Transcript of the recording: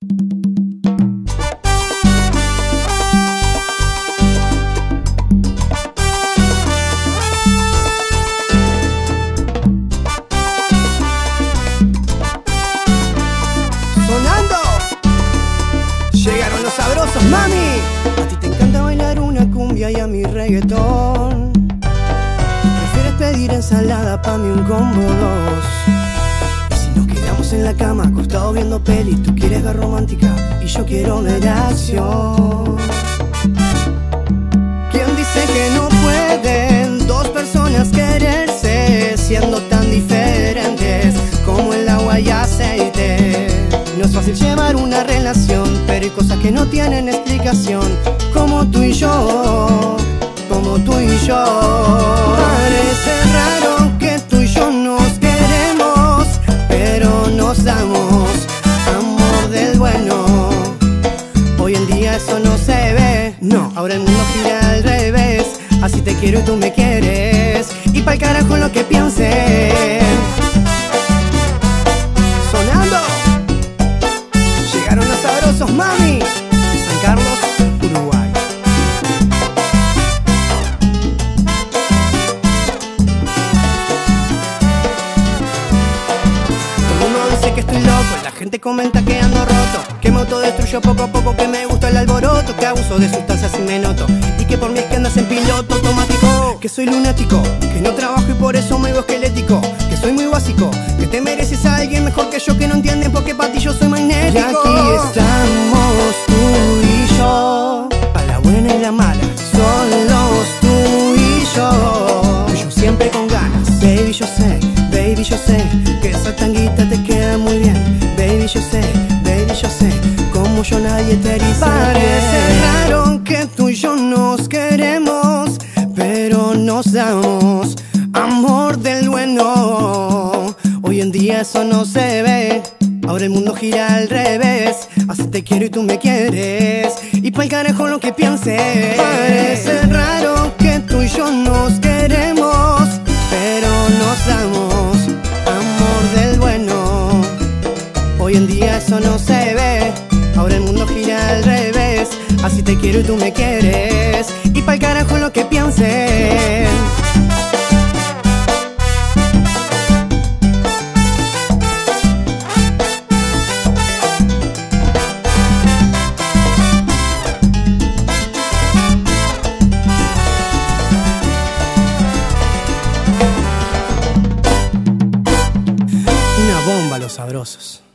Sonando, llegaron los sabrosos, mami. A ti te encanta bailar una cumbia y a mi reggaetón. Prefieres pedir ensalada pa' mí un combo dos. En la cama acostados viendo peli, tú quieres ver romántica y yo quiero ver acción. ¿Quién dice que no pueden dos personas quererse siendo tan diferentes como el agua y aceite? No es fácil llevar una relación, pero hay cosas que no tienen explicación, como tú y yo, como tú y yo. Eso no se ve, no. Ahora el mundo gira al revés, así te quiero y tú me quieres. Y pa'l carajo lo que piensen. Gente comenta que ando roto, que me autodestruyo poco a poco, que me gusta el alboroto, que abuso de sustancias y me noto, y que por mí es que andas en piloto automático, que soy lunático, que no trabajo y por eso me veo esquelético, que soy muy básico, que te mereces a alguien mejor que yo, que no entienden porque para ti yo soy magnético. Yo sé, baby yo sé, como yo nadie te dice. Parece raro que tú y yo nos queremos, pero nos damos amor del bueno. Hoy en día eso no se ve. Ahora el mundo gira al revés. Así te quiero y tú me quieres. Y pa'l carajo lo que pienses. Parece raro que tú y yo nos Hoy en día eso no se ve. Ahora el mundo gira al revés. Así te quiero y tú me quieres. Y pa'l carajo lo que los sabrosos.